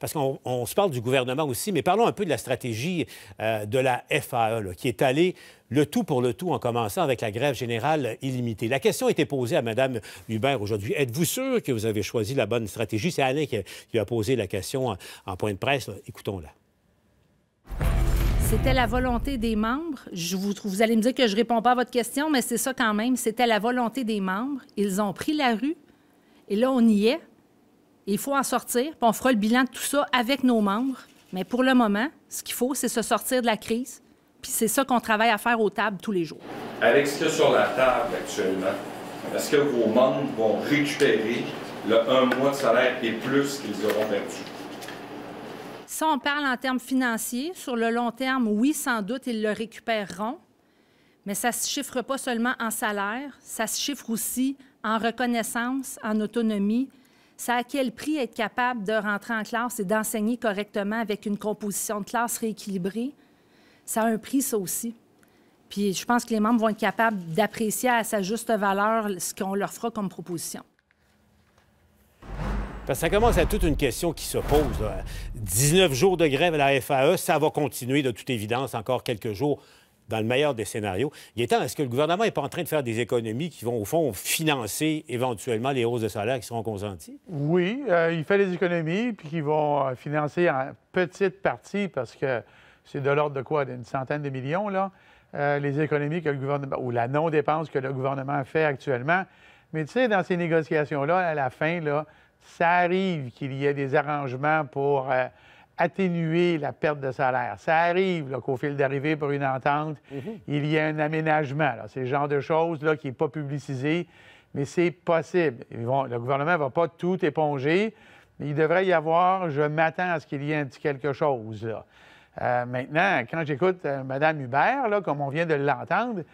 Parce qu'on se parle du gouvernement aussi, mais parlons un peu de la stratégie euh, de la FAE, qui est allée le tout pour le tout en commençant avec la grève générale illimitée. La question a été posée à Mme Hubert aujourd'hui. Êtes-vous sûr que vous avez choisi la bonne stratégie? C'est Alain qui a, posé la question en, point de presse. Écoutons-la. C'était la volonté des membres. Vous, vous allez me dire que je ne réponds pas à votre question, mais c'est ça quand même. C'était la volonté des membres. Ils ont pris la rue. Et là, on y est. Il faut en sortir, puis on fera le bilan de tout ça avec nos membres. Mais pour le moment, ce qu'il faut, c'est se sortir de la crise. Puis c'est ça qu'on travaille à faire aux tables tous les jours. Avec ce qu'il y a sur la table actuellement, est-ce que vos membres vont récupérer le un mois de salaire et plus qu'ils auront perdu? Si on parle en termes financiers, sur le long terme, oui, sans doute, ils le récupéreront. Mais ça ne se chiffre pas seulement en salaire, ça se chiffre aussi en reconnaissance, en autonomie, c'est à quel prix être capable de rentrer en classe et d'enseigner correctement avec une composition de classe rééquilibrée? Ça a un prix, ça aussi. Puis je pense que les membres vont être capables d'apprécier à sa juste valeur ce qu'on leur fera comme proposition. ça commence à toute une question qui se pose. 19 jours de grève à la FAE, ça va continuer de toute évidence encore quelques jours dans le meilleur des scénarios. Il est temps, est-ce que le gouvernement n'est pas en train de faire des économies qui vont, au fond, financer éventuellement les hausses de salaire qui seront consenties? Oui, euh, il fait des économies, puis qui vont euh, financer en petite partie, parce que c'est de l'ordre de quoi? D'une centaine de millions, là, euh, les économies que le gouvernement, ou la non-dépense que le gouvernement fait actuellement. Mais tu sais, dans ces négociations-là, à la fin, là, ça arrive qu'il y ait des arrangements pour atténuer la perte de salaire. Ça arrive qu'au fil d'arrivée pour une entente, mhm. il y a un aménagement. C'est le genre de choses là, qui n'est pas publicisé, mais c'est possible. le gouvernement ne va pas tout éponger, mais il devrait y avoir, je m'attends à ce qu'il y ait un petit quelque chose. Là. Euh, maintenant, quand j'écoute euh, Mme Hubert, là, comme on vient de l'entendre,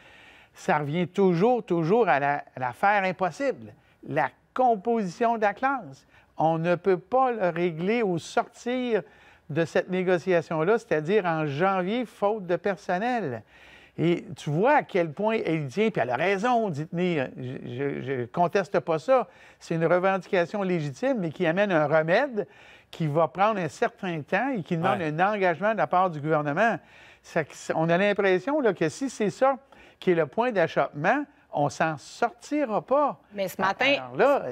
ça revient toujours, toujours à l'affaire impossible, la composition de la classe. On ne peut pas le régler au sortir de cette négociation-là, c'est-à-dire en janvier, faute de personnel. Et tu vois à quel point elle tient, puis elle a raison d'y tenir. Je ne conteste pas ça. C'est une revendication légitime, mais qui amène un remède qui va prendre un certain temps et qui demande un engagement de la part du gouvernement. on a l'impression que si c'est ça qui est le point d'achoppement, on s'en sortira pas. Mais ce matin, Alors là,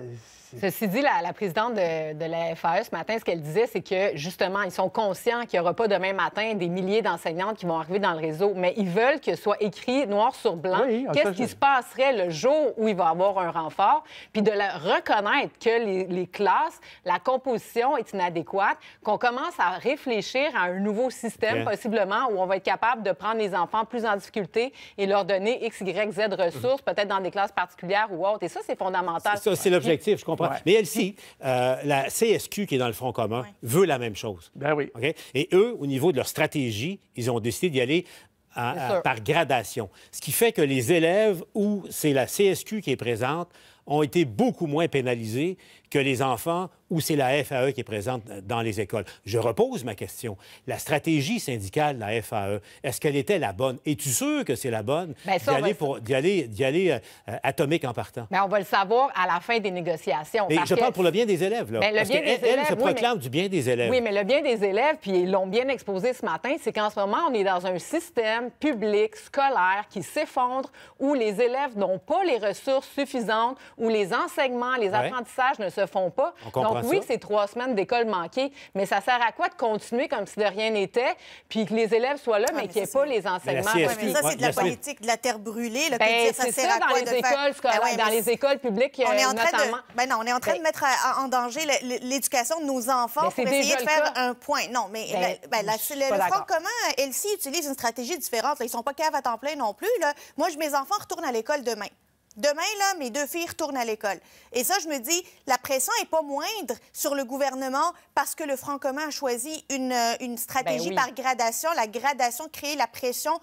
Ceci dit, la, présidente de, la FAE ce matin, ce qu'elle disait, c'est que justement, ils sont conscients qu'il n'y aura pas demain matin des milliers d'enseignantes qui vont arriver dans le réseau, mais ils veulent que ce soit écrit noir sur blanc qu'est-ce qui se passerait le jour où il va y avoir un renfort, puis de reconnaître que les, classes, la composition est inadéquate, qu'on commence à réfléchir à un nouveau système, possiblement, où on va être capable de prendre les enfants plus en difficulté et leur donner X, Y, Z ressources, peut-être dans des classes particulières ou autres. Et ça, c'est fondamental. Ça, c'est l'objectif, je comprends. Mais elle, si, euh, la CSQ, qui est dans le Front commun, veut la même chose. Ben oui. Et eux, au niveau de leur stratégie, ils ont décidé d'y aller par gradation. Ce qui fait que les élèves où c'est la CSQ qui est présente ont été beaucoup moins pénalisés que les enfants où c'est la FAE qui est présente dans les écoles. Je repose ma question. La stratégie syndicale de la FAE, est-ce qu'elle était la bonne? Es-tu sûr que c'est la bonne ben, d'y aller, pour, d'y aller, d'y aller euh, atomique en partant? Bien, on va le savoir à la fin des négociations. Mais je parle pour le bien des élèves. Là, ben, parce bien des élèves, se proclame du bien des élèves. Oui, mais le bien des élèves, puis ils l'ont bien exposé ce matin, c'est qu'en ce moment, on est dans un système public, scolaire, qui s'effondre, où les élèves n'ont pas les ressources suffisantes, où les enseignements, les apprentissages ne se font pas. Donc oui, c'est trois semaines d'école manquée, mais ça sert à quoi de continuer comme si de rien n'était, puis que les élèves soient là, mais, qu'il n'y ait pas les enseignements. mais ça, c'est de la politique de la terre brûlée. Là, ben, ça sert ça, à quoi dans les écoles scolaires, dans les écoles publiques, on est en train De... Ben non, on est en train de ben mettre en danger l'éducation de nos enfants pour essayer de faire un point. Non, mais ben, le Front commun, Elsie utilise une stratégie différente. Ils ne sont pas caves à temps plein non plus. Là. Moi, mes enfants retournent à l'école demain. Demain, là, mes deux filles retournent à l'école. Et ça, je me dis, la pression n'est pas moindre sur le gouvernement parce que le Front commun a choisi une, euh, stratégie ben par gradation. La gradation crée la pression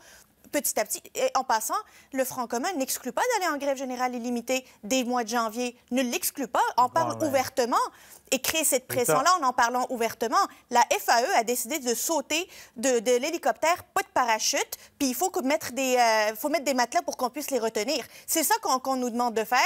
petit à petit. Et en passant, le Front commun n'exclut pas d'aller en grève générale illimitée dès le mois de janvier. Ne l'exclut pas. En parle ouvertement. Et créer cette pression-là en en parlant ouvertement. La FAE a décidé de sauter de, l'hélicoptère, pas de parachute, puis il faut mettre des, euh, faut mettre des matelas pour qu'on puisse les retenir. C'est ça qu'on nous demande de faire.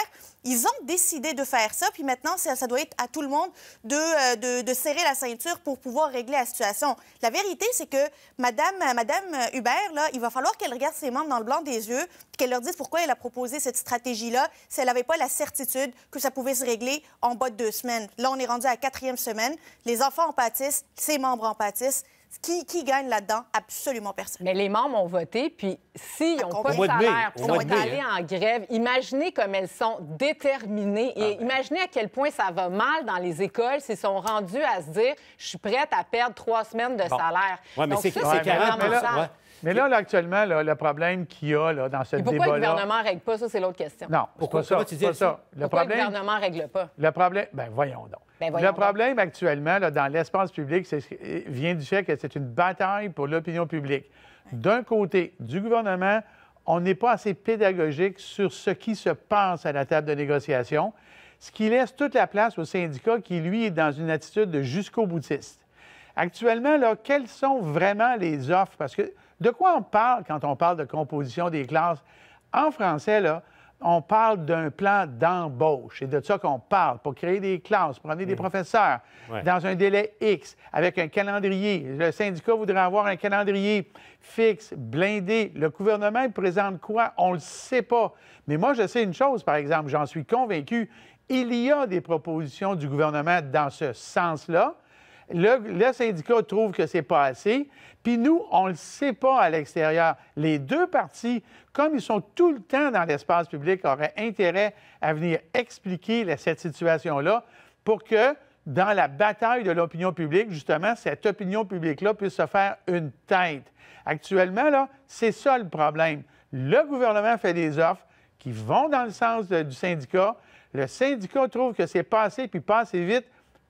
Ils ont décidé de faire ça, puis maintenant, ça, doit être à tout le monde euh, de, de, serrer la ceinture pour pouvoir régler la situation. La vérité, c'est que Madame, Madame Hubert, là, il va falloir qu'elle regarde ses membres dans le blanc des yeux, qu'elle leur dise pourquoi elle a proposé cette stratégie-là, si elle n'avait pas la certitude que ça pouvait se régler en bas de deux semaines. Là, on est rendu à la quatrième semaine. Les enfants en pâtissent, ses membres en pâtissent. Qui, qui, gagne là-dedans? Absolument personne. Mais les membres ont voté, puis s'ils n'ont pas de salaire, ils sont allés hein. en grève, imaginez comme elles sont déterminées et ah, ben. imaginez à quel point ça va mal dans les écoles s'ils sont rendus à se dire « je suis prête à perdre trois semaines de salaire ouais, mais c'est ça, c'est mais là, actuellement, le problème qu'il y a là, dans ce débat-là... Pourquoi le gouvernement ne règle pas, ça, c'est l'autre question. Non, pourquoi ça, tu dis ça? Le pourquoi problème, le gouvernement ne règle pas? Le problème... Bien, voyons donc. Ben, le problème actuellement là, dans l'espace public vient du fait que c'est une bataille pour l'opinion publique. D'un côté, du gouvernement, on n'est pas assez pédagogique sur ce qui se passe à la table de négociation, ce qui laisse toute la place au syndicat qui, lui, est dans une attitude de jusqu'au boutiste. Actuellement, là, quelles sont vraiment les offres? Parce que de quoi on parle quand on parle de composition des classes? En français, là, on parle d'un plan d'embauche. C'est de ça qu'on parle, pour créer des classes, pour amener des professeurs dans un délai X, avec un calendrier. Le syndicat voudrait avoir un calendrier fixe, blindé. Le gouvernement présente quoi? On ne le sait pas. Mais moi, je sais une chose, par exemple, j'en suis convaincu, il y a des propositions du gouvernement dans ce sens-là. Le, syndicat trouve que c'est pas assez, puis nous, on le sait pas à l'extérieur. Les deux partis, comme ils sont tout le temps dans l'espace public, auraient intérêt à venir expliquer cette situation-là pour que, dans la bataille de l'opinion publique, justement, cette opinion publique-là puisse se faire une tête. Actuellement, là, c'est ça le problème. Le gouvernement fait des offres qui vont dans le sens du syndicat. Le syndicat trouve que c'est pas assez, puis pas assez vite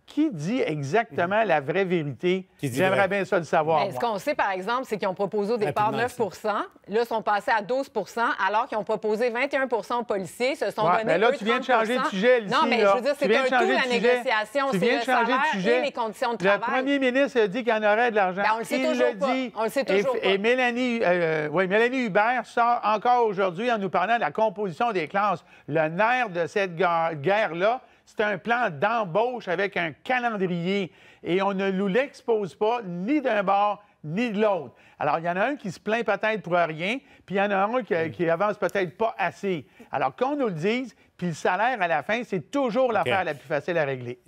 qui dit exactement la vraie vérité? J'aimerais bien ça le savoir. ce qu'on sait, par exemple, c'est qu'ils ont proposé au départ 9% Là, ils sont passés à 12% alors qu'ils ont proposé 21% aux policiers. Se sont ouais, mais là, tu viens de changer de sujet, Non, mais je veux dire, c'est un tout, la négociation. Tu viens de changer de sujet. les conditions de travail. Le premier ministre a dit qu'il y en aurait de l'argent. Ben, on le sait toujours pas. On le sait toujours et, Et Mélanie, euh, oui, Mélanie Hubert sort encore aujourd'hui en nous parlant de la composition des classes. Le nerf de cette guerre-là, c'est un plan d'embauche avec un calendrier et on ne nous l'expose pas ni d'un bord ni de l'autre. Alors, il y en a un qui se plaint peut-être pour rien, puis il y en a un qui, qui avance peut-être pas assez. Alors, qu'on nous le dise, puis le salaire à la fin, c'est toujours l'affaire la plus facile à régler.